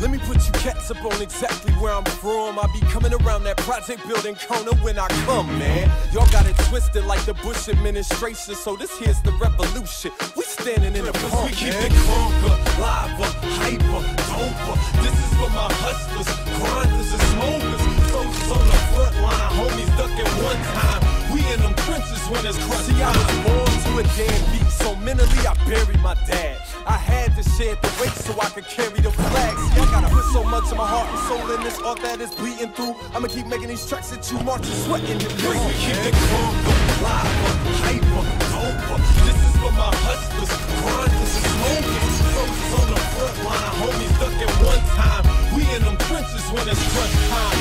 Let me put you cats up on exactly where I'm from. I be coming around that project building corner when I come, man. Y'all got it twisted like the Bush administration, so this here's the revolution. We standing in the park, We keep man. it crunker, lava, hyper, doper. This is for my hustlers, grinders, and smokers. Soldiers on the front line, homies ducking one time. We in them trenches when it's See, I was born to a damn beat, so mentally I buried my dad. I had to shed the weight so I could carry the flag. See, I gotta put so much of my heart and soul in this art that is bleeding through. I'ma keep making these tracks that you march and sweat in your We keep it crunker, lava, hyper, doper. This is for my hustlers, grinders, smokers. Soldiers on the front line, homies ducking one time. We in them trenches when it's crunch time.